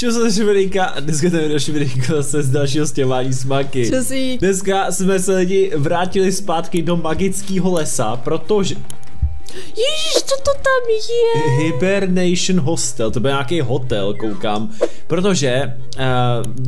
Čo se Šiberýka? Dneska ten video Šiberýka zase z dalšího stěhování smaky. Přesí. Dneska jsme se lidi vrátili zpátky do magického lesa, protože Ježíš, co to tam je? Hibernation Hostel, to byl nějaký hotel, koukám, protože uh,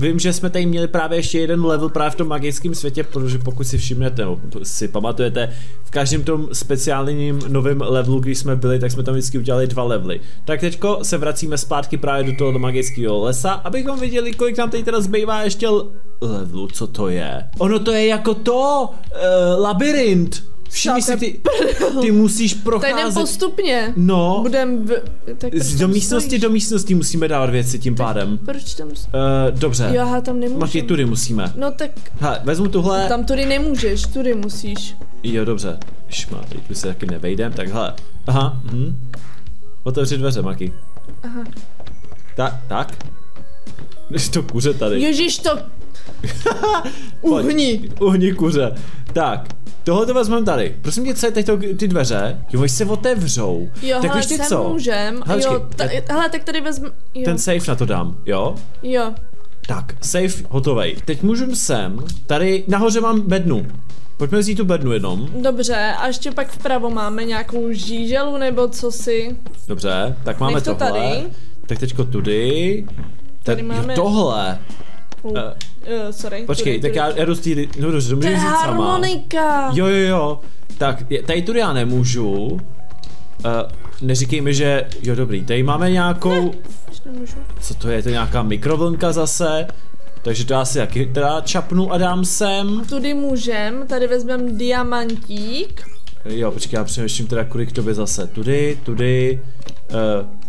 vím, že jsme tady měli právě ještě jeden level právě v tom magickém světě, protože pokud si všimnete, no, si pamatujete, v každém tom speciálním novém levelu, když jsme byli, tak jsme tam vždycky udělali dva levely. Tak teďko se vracíme zpátky právě do toho magického lesa, abychom viděli, kolik nám tady teda zbývá ještě levelu, co to je. Ono to je jako to, uh, labirint. Všimni si, ty, ty musíš procházet. Jdem postupně. No. Budem v... tak Z do místnosti stojíš? do místnosti musíme dávat věci tím tak pádem. Proč tam... Uh, dobře. Jo, aha, tam nemůžeš. Maki, tudy musíme. No tak... Hele, vezmu tuhle. Tam tudy nemůžeš, tudy musíš. Jo, dobře. Šma, teď my se taky nevejdem, tak hele. Aha, hm. Otevři dveře, Maki. Aha. Tak, tak. to kuře tady. Ježíš, to... Uhni. Uhni kuře. Tak, Tohle to vezmeme tady. Prosím tě, co je teď to, ty dveře? Jo, oni se otevřou. Jo, tak hele, co? můžem. Hele, jo, ta, hele, tak tady vezmu. Jo. Ten safe na to dám, jo? Jo. Tak, safe hotovej. Teď můžu sem, tady nahoře mám bednu. Pojďme vzít tu bednu jenom. Dobře, a ještě pak vpravo máme nějakou žíželu nebo co si. Dobře, tak máme Nech to tohle. tady. Tak teďko tudy. Tady máme... Jo, tohle. Uh, uh, sorry. Počkej, tudy, tak já jdu z té, no to sama. harmonika. Jo, jo, jo. Tak, tady tudy já nemůžu. Uh, neříkej mi, že, jo dobrý, tady máme nějakou, ne, co to je, to je nějaká mikrovlnka zase. Takže to já si taky teda čapnu a dám sem. Tudy můžem, tady vezmem diamantík. Jo, počkej, já přemýšlím teda kudy k tobě zase. Tudy, tudy, uh,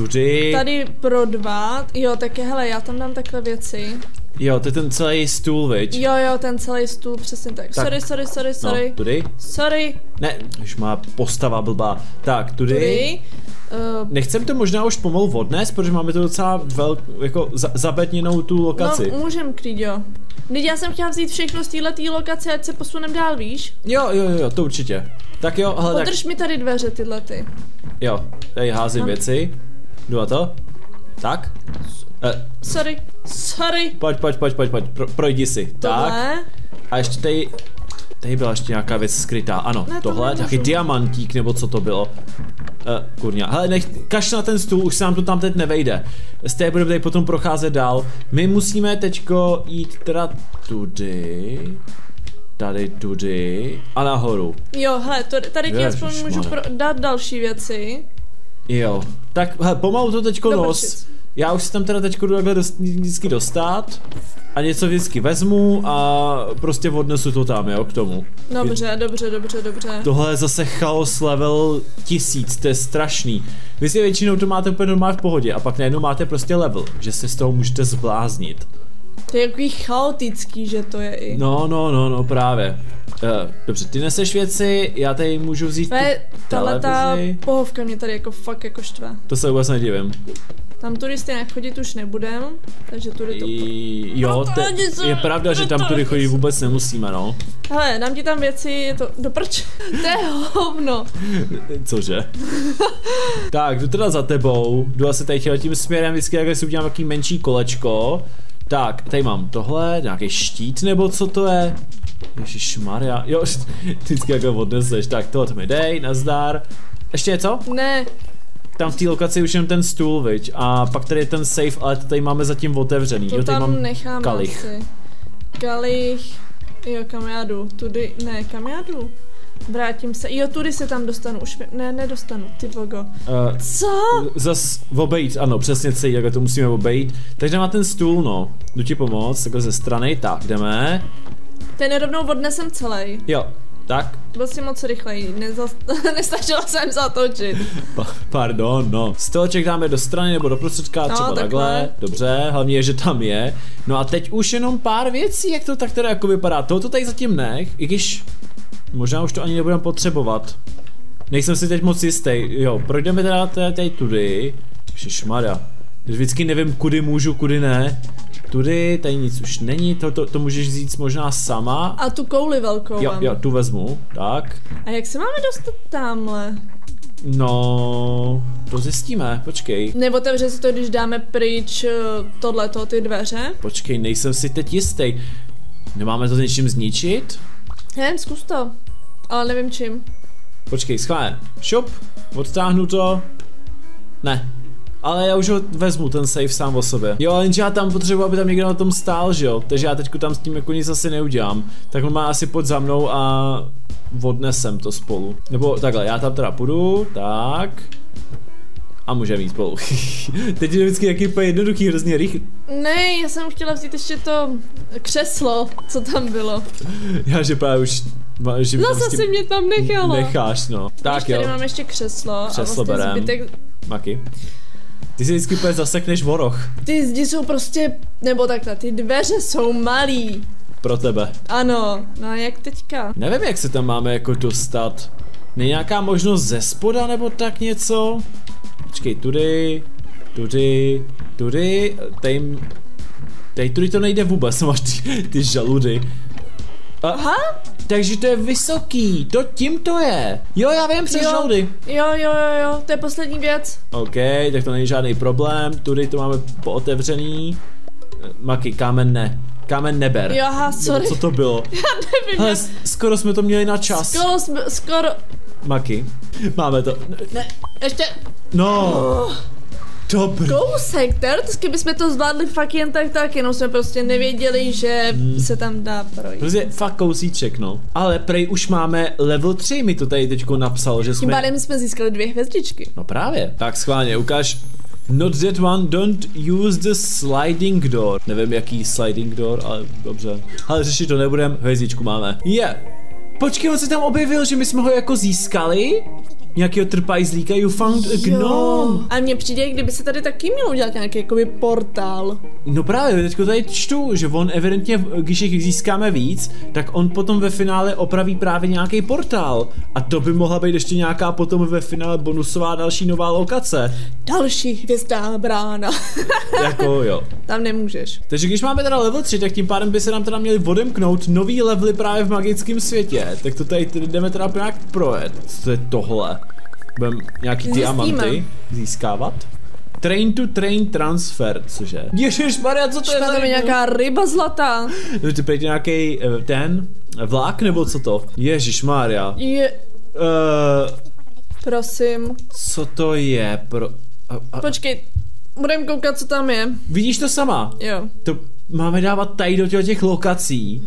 tudy. Tady pro dva, jo, tak hele, já tam dám takhle věci. Jo, to je ten celý stůl, viď? Jo, jo, ten celý stůl, přesně tak. tak. Sorry, sorry, sorry, sorry. No, tudy? Sorry. Ne, už má postava blbá. Tak, tudy. Tudy. Uh, Nechcem to možná už pomalu odnést, protože máme to docela vel, jako za, zabetněnou tu lokaci. No, můžem klid, jo. Teď já jsem chtěla vzít všechno z této lokace, ať se posunem dál, víš? Jo, jo, jo, to určitě. Tak jo, hele, Podrž tak... mi tady dveře tyhle ty. Jo, tady házím věci. Jdu a to. Tak. Eh. Sorry, sorry. Pojď, pojď, pojď, pojď, pojď, Pro, projdi si. Tohle. Tak. A ještě tady, tady byla ještě nějaká věc skrytá. Ano, ne, tohle, taky diamantík, nebo co to bylo. Uh, kurňa, hele, nech, kaš na ten stůl, už se nám to tam teď nevejde. Z té budeme tady potom procházet dál. My musíme teďko jít teda tudy tady tudy a nahoru. Jo, hele, to, tady ti aspoň můžu pro, dát další věci. Jo, tak hele, pomalu to teďko nos. Já už si tam teda teďko jdu takhle dost, vždycky dostat a něco vždycky vezmu a prostě odnesu to tam, jo, k tomu. Dobře, dobře, dobře, dobře. Tohle je zase chaos level tisíc, to je strašný. Vy si většinou to máte úplně normálně v pohodě a pak najednou máte prostě level, že se z toho můžete zbláznit. To je takový chaotický, že to je i. No, no, no, no, právě. Uh, dobře, ty neseš věci, já tady můžu vzít Tvé, tahle ta pohovka mě tady jako fakt jako štve. To se vůbec nedivím. Tam tudy stejně chodit už nebudem, takže tudy to... Jo, te, je pravda, že tam tudy chodit vůbec nemusíme, no. Hele, dám ti tam věci, je to doprč. to je hovno. Cože? tak, jdu teda za tebou, jdu asi tady tím směrem, vždycky jak si udělám takový menší kolečko. Tak, tady mám tohle, nějaký štít nebo co to je? Ježíš Maria, jo, vždycky jako odneseš, tak tohle mi dej, nazdar. Ještě něco? Ne. Tam v té lokaci už jenom ten stůl, viď? A pak tady je ten safe, ale to tady máme zatím otevřený. To jo, tady tam mám nechám kalich. Asi. Kalich. Jo, kam já jdu? Tudy, ne, kam já jdu? Vrátím se, jo, tudy se tam dostanu, už mi, ne, nedostanu, ty bogo. Uh, Co? Zas obejít, ano, přesně celý, jak to musíme obejít. Takže má ten stůl, no, jdu ti pomoct, takhle ze strany, tak, jdeme. Ten rovnou odnesem celý. Jo, tak. Byl jsi moc rychlej, Nezas... nestačila jsem zatočit. Pa pardon, no. Stoleček dáme do strany nebo do prostředka, no, třeba takhle. takhle. Dobře, hlavně je, že tam je. No a teď už jenom pár věcí, jak to tak teda jako vypadá. Tohoto tady zatím nech, i když možná už to ani nebudeme potřebovat. Nejsem si teď moc jistý. Jo, projdeme teda tady tudy. Šmara. Vždycky nevím, kudy můžu, kudy ne. Tudy, tady nic už není, to, to, to můžeš vzít možná sama. A tu kouli velkou Jo, jo, tu vezmu, tak. A jak se máme dostat tamhle? No, to zjistíme, počkej. Neotevře se to, když dáme pryč eh, tohleto, ty dveře? Počkej, nejsem si teď jistý. Nemáme to s něčím zničit? Jen, zkus to. Ale nevím čím. Počkej, schválně. Šup, odtáhnu to. Ne. Ale já už ho vezmu, ten safe sám o sobě. Jo, jenže já tam potřebuji, aby tam někdo na tom stál, že jo? Takže já teďku tam s tím jako nic asi neudělám. Tak on má asi pod za mnou a odnesem to spolu. Nebo takhle, já tam teda půjdu, tak. A můžeme jít spolu. Teď je vždycky jaký úplně jednoduchý, hrozně rychlý. Ne, já jsem chtěla vzít ještě to křeslo, co tam bylo. Já že právě už že Zase si mě tam nechala. Necháš, no. Tak Když jo. tady mám ještě křeslo, Křeslo a vlastně berem. zbytek... Maky. Ty si vždycky úplně zasekneš voroch. Ty zdi jsou prostě, nebo takhle, ty dveře jsou malý. Pro tebe. Ano, no a jak teďka? Nevím, jak se tam máme jako dostat. Není nějaká možnost ze spoda nebo tak něco? Počkej, tudy, tudy, tudy, tady, tady tudy to nejde vůbec, máš ty, ty žaludy. A, Aha, takže to je vysoký, to tím to je. Jo, já vím, přes Jo. žaludy. jo, jo, jo, jo, to je poslední věc. OK, tak to není žádný problém, tudy to máme pootevřený. Maky, kámen ne. Kámen neber. Jo, aha, sorry. co to bylo? Nevím, Hele, s- skoro jsme to měli na čas. skoro, jsme, skoro, Maky, máme to. ne, ještě No, oh, dobrý. kousek, teoreticky bychom to zvládli fakt jen tak tak, jenom jsme prostě nevěděli, že Hmm. se tam dá projít. Prostě fakt kousíček, no. Ale prej už máme level 3, mi to tady teďko napsalo, že Tím jsme... pádem jsme získali dvě hvězdičky. No právě. Tak schválně, ukáž. Not that one, don't use the sliding door. Nevím jaký sliding door, ale dobře. Ale řešit to nebudem, hvězdičku máme. Je. Yeah. Počkej, on se tam objevil, že my jsme ho jako získali? Nějakýho trpajzlíka, you found a gnome. A mně přijde, kdyby se tady taky měl udělat nějaký jakoby portál. No právě, teďko tady čtu, že on evidentně, když jich získáme víc, tak on potom ve finále opraví právě nějaký portál. A to by mohla být ještě nějaká potom ve finále bonusová další nová lokace. Další hvězdná brána. jako jo. tam nemůžeš. Takže když máme teda level 3, tak tím pádem by se nám teda měli odemknout nový levely právě v magickém světě. Tak to tady tedy jdeme teda nějak projet. Co to je tohle? Budeme nějaký Zjistíme. diamanty získávat? Train to train transfer, cože? Ježiš Maria, co to je? Šla za tam je nějaká ryba zlatá. No, ty pejte nějaký ten vlak nebo co to? Ježíš Mária. Je, Uh, prosím. co to je pro... A, a, Počkej, budem koukat, co tam je. vidíš to sama? Jo. To máme dávat tady do těch- těch lokací.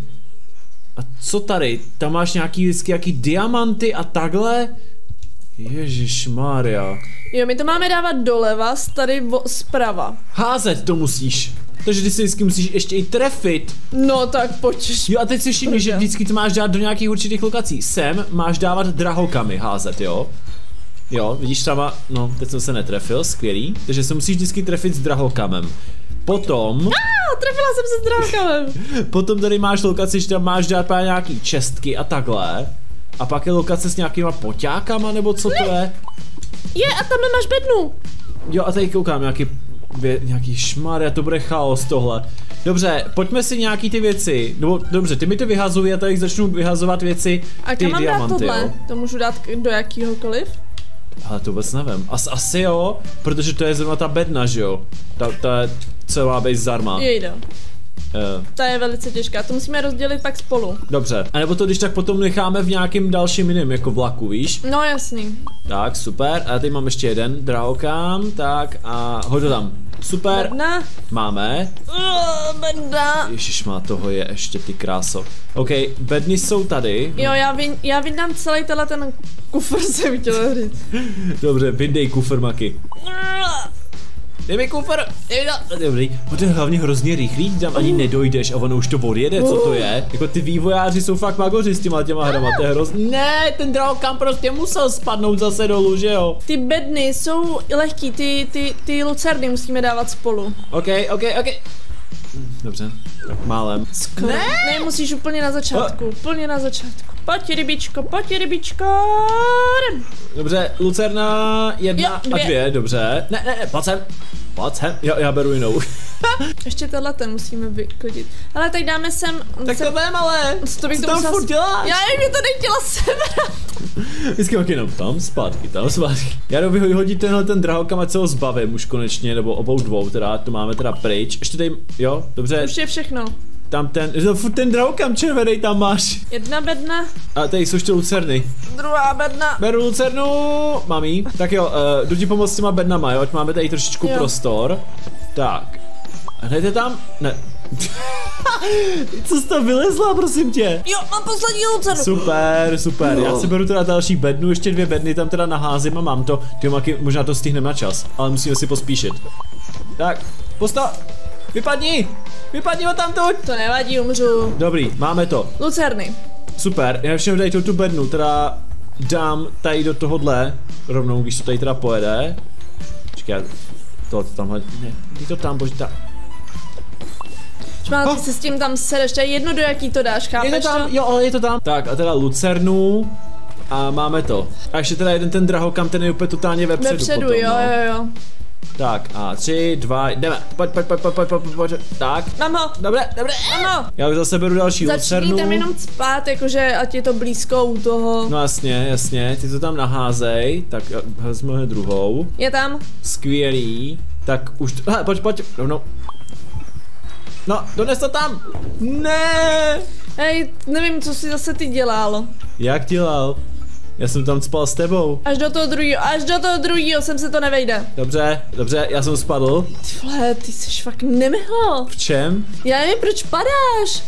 A co tady? Tam máš nějaký vždycky nějaký diamanty a takhle? Ježíš Mária. Jo, my to máme dávat doleva, z tady vo, zprava. Házet to musíš. Takže ty si vždycky musíš ještě i trefit. No tak pojď. Jo a teď si všimni, že vždycky to máš dát do nějakých určitých lokací. Sem máš dávat drahokamy házet, jo? Jo, vidíš sama, no, teď jsem se netrefil, skvělý. Takže se musíš vždycky trefit s drahokamem. Potom, A trefila jsem se s drákem. potom tady máš lokaci, že tam máš dát právě nějaký čestky a takhle. A pak je lokace s nějakýma poťákama, nebo co to je? Je, a tam máš bednu. Jo a tady koukám nějaký, vě, nějaký šmar, to bude chaos tohle. Dobře, pojďme si nějaký ty věci, nebo dobře, ty mi to vyhazují a tady začnu vyhazovat věci, A ty kam mám dát diamanty, tohle? jo. To můžu dát do jakýhokoliv? Ale to vůbec nevím. As, asi jo, protože to je zrovna ta bedna, že jo? Ta, ta je celá být zdarma. Jejda. Uh, Ta je velice těžká, to musíme rozdělit pak spolu. dobře. A nebo to když tak potom necháme v nějakém dalším jiném jako vlaku, víš? No jasný. Tak, super. A teď mám ještě jeden drahokám, tak a hoď to tam. Super, Bedna. máme. Uh, bedna. Ježíš má toho je ještě ty kráso. OK, bedny jsou tady. Jo, já, vy, já vydám celý tenhle ten kufr, jsem chtěla říct. Dobře, vydej kufr maky. Dej mi kufr, dej mi to. Dobrý, on je hlavně hrozně rychlý, tam ani nedojdeš a ono už to odjede, co to je? Jako ty vývojáři jsou fakt magoři s těma těma hrama, to je hrozný. Ne, ten drahokam prostě musel spadnout zase dolů, že jo? Ty bedny jsou lehký, ty, ty, ty lucerny musíme dávat spolu. OK, OK, OK. Dobře, tak málem. Skoro. Ne, ne musíš úplně na začátku, úplně na začátku. Pojď rybičko, pojď rybičko. Dobře, Lucerna jedna Jo, dvě. a dvě, dobře. Ne, ne, ne, pojď sem. Sem, jo, já beru jinou. Ještě tohle ten musíme vykodit. Ale tak dáme sem... tak sem, to vem, ale, to bych co to tam musela furt děláš? Já nevím, že to nechtěla sebrat. Vždycky pak jenom tam zpátky, tam zpátky. Já jdu vyhodit tenhle ten drahokam, ať se ho zbavím už konečně, nebo obou dvou, teda to máme teda pryč. Ještě tady, jo, dobře, Už je všechno. Tam ten, no, furt ten drahokam červený tam máš. Jedna bedna, A tady jsou ještě lucerny. druhá bedna. Beru lucernu, mám jí. Tak jo, uh, jdu ti pomoct s těma bednama, jo, ať máme tady trošičku Jo. prostor. Tak. Hned je tam? Ne. Co jsi tam vylezla, prosím tě? Jo, mám poslední lucernu. Super, super. Já Jo. si beru teda další bednu, ještě dvě bedny tam teda naházím a mám to. Ty maky, možná to stihneme na čas, ale musíme si pospíšit. Tak, postav. Vypadni! Vypadni ho tam To nevadí, umřu. Dobrý, máme to. Lucerny. Super, já všem tady tu, bednu, teda dám tady do tohohle, rovnou, když to tady teda pojede. Počkej, já to tamhle, ne, dej to tam, bože, ta, Šmál, Oh. ty se s tím tam sedeš, to je jedno, do jaký to dáš, je chápeš to tam, to? jo, ale je to tam. Tak a teda lucernu a máme to. A ještě teda jeden ten drahokam, ten je úplně totálně vepředu, Vepředu, potom, jo, no. jo, jo. Tak a tři, dva, jdeme. Pojď, pojď, pojď, pojď, pojď, pojď, pojď. Tak. Mamo. Dobré, dobré. Mamo. Já už zase beru další Začíní Začni tam jenom spát, jakože ať je to blízko u toho. No jasně, jasně, ty to tam naházej. Tak vezmeme druhou. Je tam. Skvělý. Tak už, hele, pojď, pojď, rovnou. No, dones to tam! Ne! Hej, nevím, co si zase ty dělal. Jak dělal? Já jsem tam spal s tebou. Až do toho druhého, až do toho druhého sem se to nevejde. Dobře, dobře, já jsem spadl. Ty vole, ty jsi fakt nemyhl. V čem? Já nevím, proč padáš.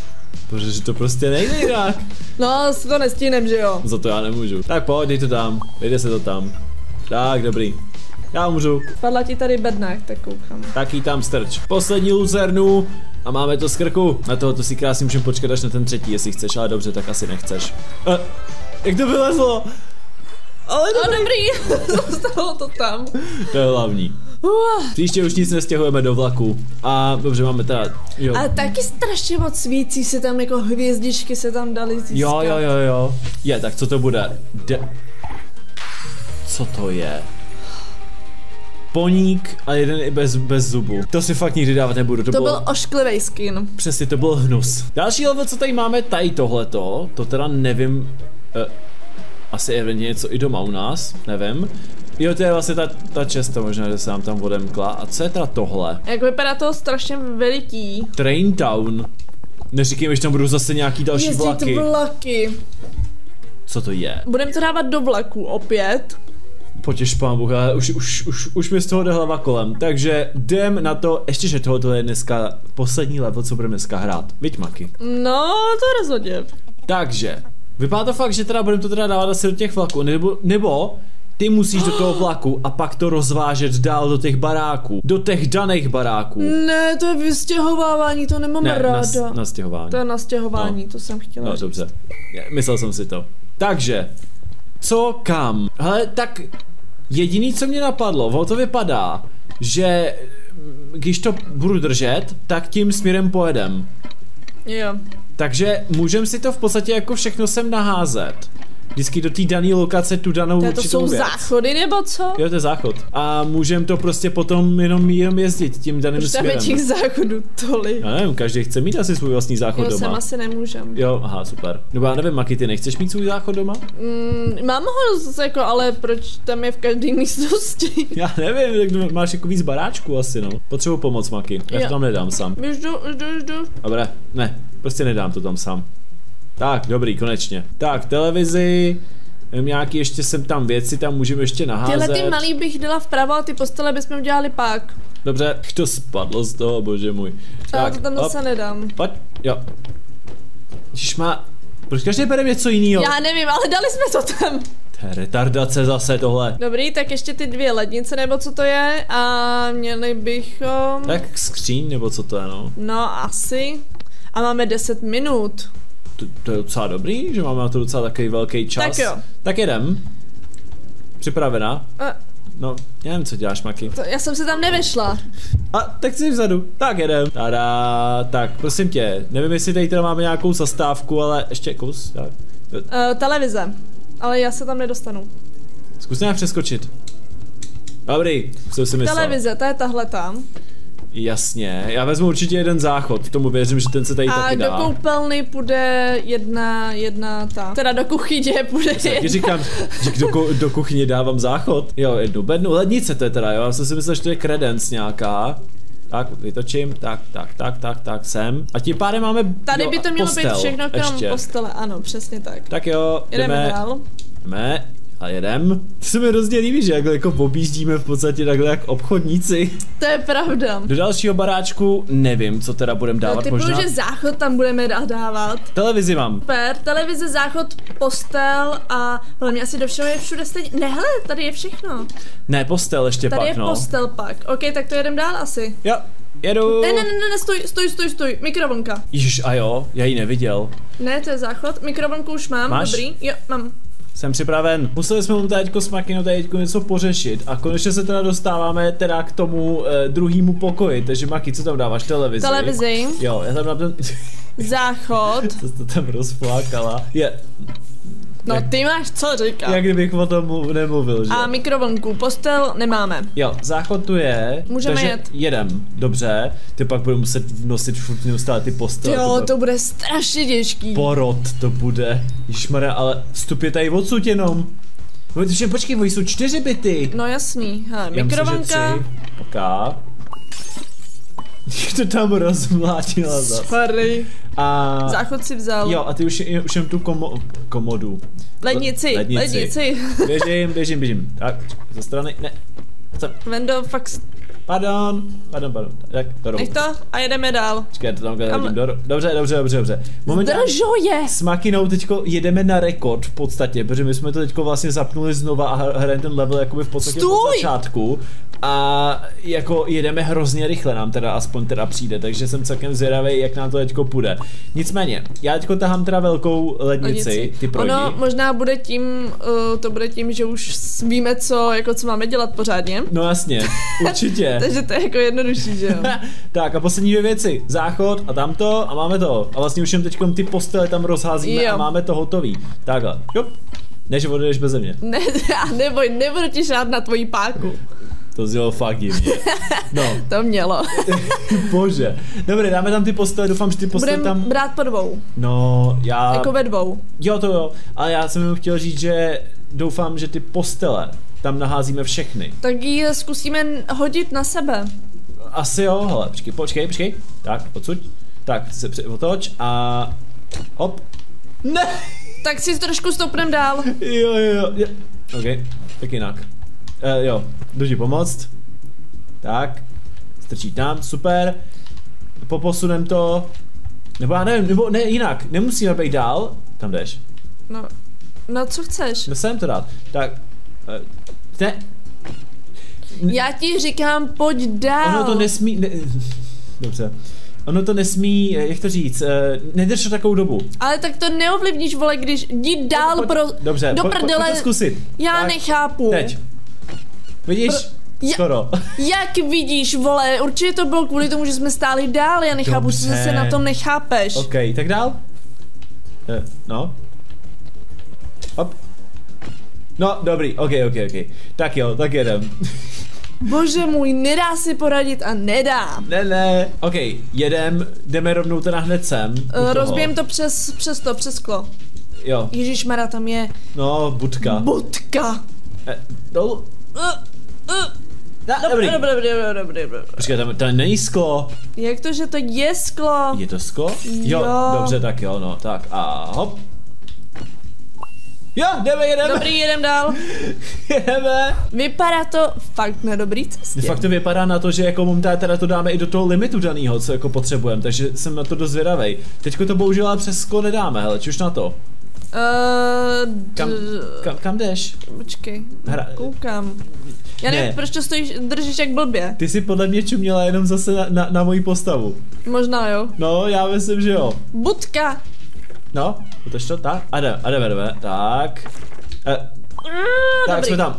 Protože to prostě nejde jinak. No, si to nestihnem, že jo? Za to já nemůžu. Tak pojď, dej to tam, vejde se to tam. Tak, dobrý. Já umřu, Padla ti tady bedna, jak tak koukám. tak jí tam strč. Poslední luzernu a máme to z krku. Na toho to si krásně můžeme počkat až na ten třetí, jestli chceš, ale dobře, tak asi nechceš. Eh, jak to vylezlo? Ale No dobrý. dobrý, zůstalo to tam. To je hlavní. Příště už nic nestěhujeme do vlaku. A dobře, máme teda, jo. a taky strašně moc svící se tam, jako hvězdičky se tam dali získat. Jo, jo, jo, jo. Je, tak co to bude? De... Co to je? Poník a jeden i bez, bez zubu. To si fakt nikdy dávat nebudu. To, To bylo... byl ošklivý skin. Přesně, to byl hnus. Další level, co tady máme, tady tohleto, to teda nevím, eh, asi evidentně něco i doma u nás, nevím. Jo, to je vlastně ta, ta česta možná, že se nám tam odemkla. A co je teda tohle? Jak vypadá to strašně veliký. Train Town. Neříkej, že tam budou zase nějaký další Jezdit vlaky. vlaky. Co to je? Budeme to dávat do vlaku opět. Potěš pán Bůh, ale už, už, už, už mi z toho jde hlava kolem. Takže jdem na to, ještě že tohle je dneska poslední level, co budeme dneska hrát. Viď Maky. No, to rozhodně. Takže, vypadá to fakt, že teda budeme to teda dávat asi do těch vlaků, nebo, nebo ty musíš do toho vlaku a pak to rozvážet dál do těch baráků. Do těch daných baráků. Ne, to je vystěhovávání, to nemám ne, ráda. na, na stěhování. To je nastěhování, to jsem chtěla No říct. dobře, myslel jsem si to. Takže, co kam? Hele, tak jediný, co mě napadlo, ono to vypadá, že mm, když to budu držet, tak tím směrem pojedem. Jo. Takže můžeme si to v podstatě jako všechno sem naházet. Vždycky do té dané lokace tu danou To, to jsou věc. záchody nebo co? Jo, to je záchod. A můžeme to prostě potom jenom, jenom jezdit tím daným je směrem. těch záchodů tolik? Já nevím, každý chce mít asi svůj vlastní záchod Jo, doma. sem asi nemůžem. Jo, aha, super. Nebo já nevím, Maki, ty nechceš mít svůj záchod doma? Mm, mám ho jako, ale proč tam je v každé místnosti? Já nevím, tak máš jako víc baráčků asi, no. Potřebuji pomoc, Maki. Já to Jo. tam nedám sám. Už jdu, už jdu, už jdu. Dobré, ne, prostě nedám to tam sám. Tak, dobrý, konečně. Tak, televizi, nějaký ještě sem tam věci, tam můžeme ještě naházet. Tyhle ty malý bych dala vpravo a ty postele bychom udělali pak. Dobře, to spadlo z toho, bože můj. Já to tam zase nedám. pojď, jo. Má, proč každý bere něco jiného? Já nevím, ale dali jsme to tam. To je retardace zase tohle. Dobrý, tak ještě ty dvě lednice, nebo co to je, a měli bychom... Tak skříň, nebo co to je, no. No, asi. A máme 10 minut. To, to je docela dobrý, že máme na to docela takový velký čas. Tak jo. Tak jedem. Připravená? A, No, já nevím, co děláš, Maki. to, já jsem se tam nevešla. A tak jsi vzadu. Tak jedem. Tada, tak prosím tě, nevím, jestli tady teda máme nějakou zastávku, ale ještě kus. Tak. Uh, televize. Ale já se tam nedostanu. Zkus nějak přeskočit. Dobrý, co si myslel. Televize, to je tahle tam. Jasně, já vezmu určitě jeden záchod, tomu věřím, že ten se tady A taky do dá. koupelny půjde jedna, jedna ta. Teda do kuchyně půjde Já jedna. říkám, že do, do kuchyně dávám záchod. Jo, jednu bednu, lednice to je teda, jo, já jsem si myslel, že to je credence nějaká. Tak, vytočím, tak, tak, tak, tak, tak, sem. A tím pádem máme Tady jo, by to mělo postel, být všechno krom ještě. postele, ano, přesně tak. Tak jo, Jdeme jdeme, dál. jdeme a jedem. To se mi hrozně líbí, že jak jako objíždíme v podstatě takhle jak obchodníci. To je pravda. Do dalšího baráčku nevím, co teda budeme dávat Typu, možná. že záchod tam budeme dá- dávat. Televizi mám. Super, televize, záchod, postel a hlavně asi do všeho je všude stejně. Ne, hele, tady je všechno. Ne, postel ještě Tady pak, je no. postel pak. OK, tak to jedem dál asi. Jo, jedu. Ne, ne, ne, ne, ne, stoj, stoj, stoj, stoj. Mikrovlnka. Ježiš, a jo, já ji neviděl. Ne, to je záchod. Mikrovlnku už mám, Máš? dobrý. Jo, mám. Jsem připraven. Museli jsme mu teďko s Makino teďko něco pořešit a konečně se teda dostáváme teda k tomu eh, druhému pokoji. Takže Maki, co tam dáváš? Televizi? Televizi, Jo, já tam dám ten... záchod. Co to tam rozflákala? Je, No Jak- ty máš co říkat. jak kdybych o tom nemluvil, že? A mikrovlnku, postel nemáme. Jo, záchod tu je. Můžeme takže jet. jedem, dobře. Ty pak budu muset nosit furt neustále ty postele. Jo, bude to bude strašně těžký. Porod to bude. Ježmarja, ale vstup je tady odsud jenom. Protože počkej, oni jsou čtyři byty. No jasný, hele, mikrovlnka. Ok. to tam rozmlátila zas. Sorry. A... Záchod si vzal. Jo, a ty už, už jen tu komo, komodu. Lednici, Lednici. lednici. Běžím, běžím, běžím. Tak, ze strany, ne. Co? Vendo, fakt, Pardon, pardon, pardon. Tak, to jdou. nech to a jedeme dál. Počkej, to tam Kam- do... Dobře, dobře, dobře, dobře. Momentálně Držuje! s Makinou teďko jedeme na rekord v podstatě, protože my jsme to teďko vlastně zapnuli znova a hr- hrajeme ten level jakoby v podstatě Stůj! od začátku. A jako jedeme hrozně rychle, nám teda aspoň teda přijde, takže jsem celkem zvědavý, jak nám to teďko půjde. Nicméně, já teďko tahám teda velkou lednici, Lednici. ty proti. Ono možná bude tím, uh, to bude tím, že už víme, co, jako co máme dělat pořádně. No jasně, určitě. Takže to je jako jednodušší, že jo? tak a poslední dvě věci. Záchod a tamto a máme to. A vlastně už jen teď ty postele tam rozházíme Jo. a máme to hotový. Takhle. Jup. Než odejdeš beze mě. Ne, a neboj, nebudu ti na tvoji páku. To znělo fakt divně. No, To mělo. bože. Dobře, dáme tam ty postele, doufám, že ty postele Budeme tam... brát po dvou. No, já... Jako ve dvou. Jo, to jo. Ale já jsem jenom chtěl říct, že doufám, že ty postele tam naházíme všechny. Tak ji zkusíme hodit na sebe. Asi jo, hele, počkej, počkej, počkej. Tak, odsuď. Tak, se při- otoč a... Hop. Ne! Tak si trošku stoupnem dál. Jo, jo, jo. jo. OK, tak jinak. Uh, jo, jdu pomoct. Tak, strčí tam, super. Poposunem to. Nebo já nevím, nebo ne, jinak, nemusíme být dál. Tam jdeš. No, no co chceš? No sem to dát. Tak, uh, ne, Já ti říkám, pojď dál. ono to nesmí, ne, dobře. Ono to nesmí, eh, jak to říct, eh, nedrž to takovou dobu. Ale tak to neovlivníš, vole, když jdi dál Pojď- pro... Dobře, do prdele. pojď to zkusit. Já Tak, nechápu. Teď. Vidíš? Já- Skoro. Jak vidíš, vole, určitě to bylo kvůli tomu, že jsme stáli dál, já nechápu, Dobře. zase na tom nechápeš. OK, tak dál. Eh, no. Hop. No, dobrý, OK, OK, OK. Tak jo, tak jedem. Bože můj, nedá si poradit a nedá. ne, ne. OK, jedem, jdeme rovnou teda hned sem. Uh, toho. rozbijem to přes, přes to, přes sklo. Jo, Ježíš Mara, tam je no, budka. budka. eh, dolů. Uh. Da, Dobrý, dobrý. dobrý, dobrý, dobrý, dobrý. Počkej, tam, tam není sklo. Jak to, že to je sklo? Je to sklo? Jo, Jo. dobře, tak jo, no, tak a hop. Jo, jdeme, jedeme. Dobrý, jedem dál. Jedeme. Vypadá to fakt na dobrý cestě. De facto vypadá na to, že jako momentálně teda to dáme i do toho limitu daného, co jako potřebujeme, takže jsem na to dost zvědavej. Teďko to bohužel ale přes sklo nedáme, hele, čuž na to. Uh, Kam, kam, kam jdeš? Počkej, Hra- koukám. Já nevím, Ne. proč to stojíš, držíš jak blbě. Ty si podle mě čuměla jenom zase na, na, na moji postavu. Možná jo. No, já myslím, že jo. Budka. No, utoč to, tak, a jdeme, a jdeme, jdeme, tak. E, Uh, tak dobrý. jsme tam.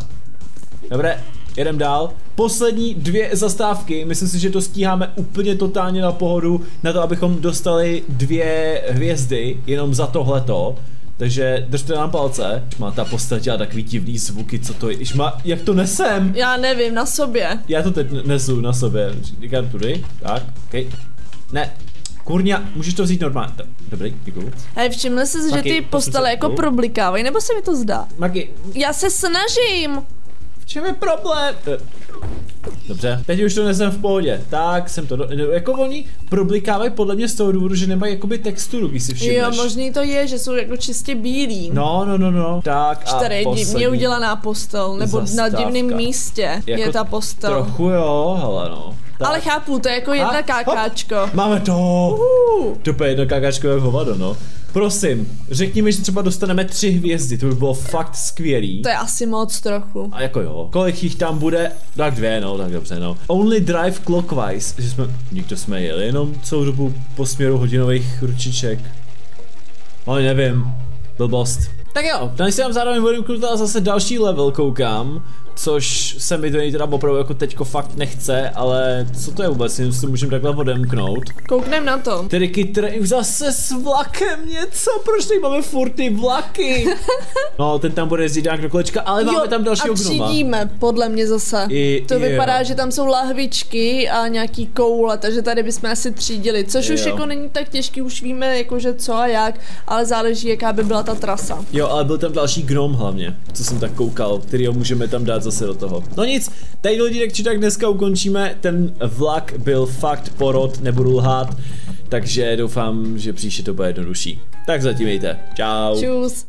Dobré, jedem dál. Poslední dvě zastávky, myslím si, že to stíháme úplně totálně na pohodu, na to, abychom dostali dvě hvězdy, jenom za tohleto. Takže držte nám palce. Má ta postať dělat takový divný zvuky, co to je. Iš má, jak to nesem? Já nevím, na sobě. Já to teď nesu na sobě. Říkám tudy. Tak, okej. Okay. Ne, Kurňa, můžeš to vzít normálně. Dobrý, děkuju. Hej, všiml jsi, že ty postele jako problikávají, nebo se mi to zdá? Maki. Já se snažím. V čem je problém? Dobře, teď už to nesem v pohodě. Tak jsem to, do, jako oni problikávají podle mě z toho důvodu, že nemají jakoby texturu, když si všimneš. Jo, možný to je, že jsou jako čistě bílí. No, no, no, no. Tak a Čtyři, divně udělaná postel, nebo Zastávka. na divném místě jako je ta postel. Trochu jo, hele no. Tak. Ale chápu, to je jako jedna kákáčko. Máme to! Uhu. To je jedno kákáčko jak hovado, no. Prosím, řekni mi, že třeba dostaneme tři hvězdy, to by bylo fakt skvělý. To je asi moc trochu. A jako jo. Kolik jich tam bude? Tak dvě, no, tak dobře, no. Only drive clockwise, že jsme, nikdo jsme jeli jenom celou dobu po směru hodinových ručiček. Ale nevím, blbost. Tak jo, tady si vám zároveň budu zase další level, koukám což se mi to teda opravdu jako teďko fakt nechce, ale co to je vůbec, jen si můžeme takhle odemknout. Kouknem na to. Tedy kytry už zase s vlakem něco, proč tady máme furt ty vlaky? No, ten tam bude jezdit nějak do kolečka, ale jo, máme tam dalšího a přijdíme, podle mě zase. I, to i vypadá, jo. že tam jsou lahvičky a nějaký koule, takže tady bychom asi třídili, což jo. už jako není tak těžký, už víme jakože co a jak, ale záleží, jaká by byla ta trasa. Jo, ale byl tam další gnom hlavně, co jsem tak koukal, který ho můžeme tam dát zase do toho. No nic, tady lidi, tak či tak dneska ukončíme, ten vlak byl fakt porod, nebudu lhát, takže doufám, že příště to bude jednodušší. Tak zatím mějte, čau. Čus.